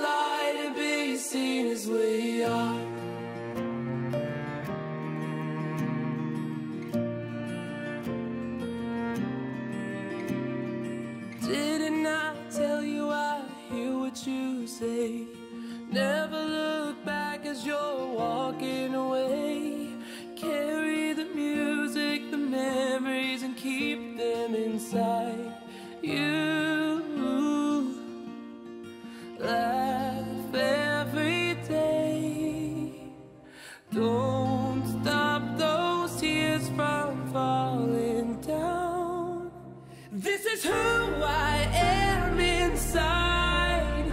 to be seen as we are. is who I am inside.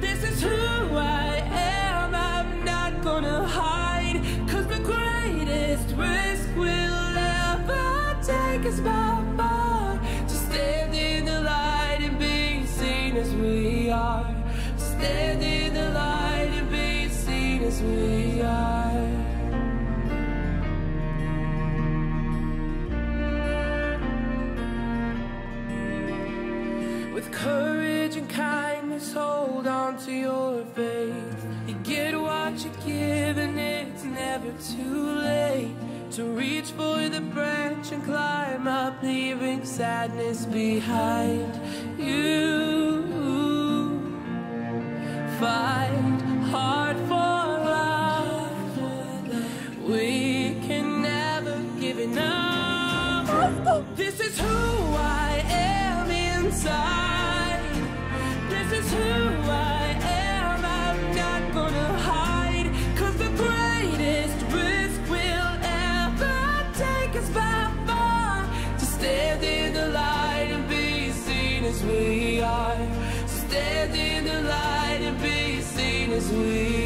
This is who I am. I'm not gonna hide. The greatest risk we'll ever take is. With courage and kindness, hold on to your faith. You get what you give, and it's never too late to reach for the branch and climb up, leaving sadness behind you. fight hard for love. We can never give enough. This is who I am inside. we are. So stand in the light and be seen as we are.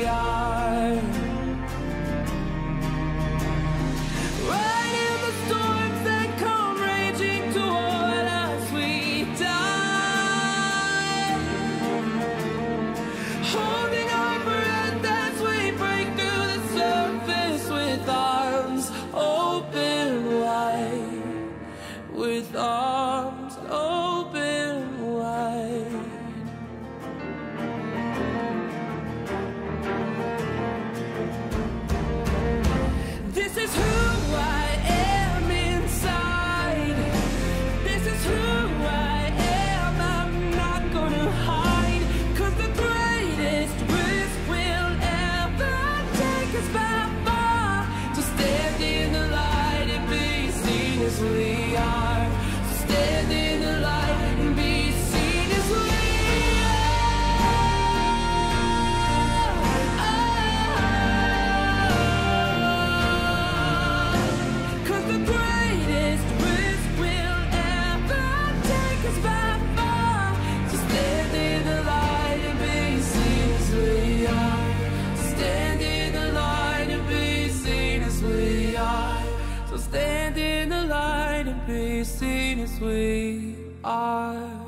be seen as we are.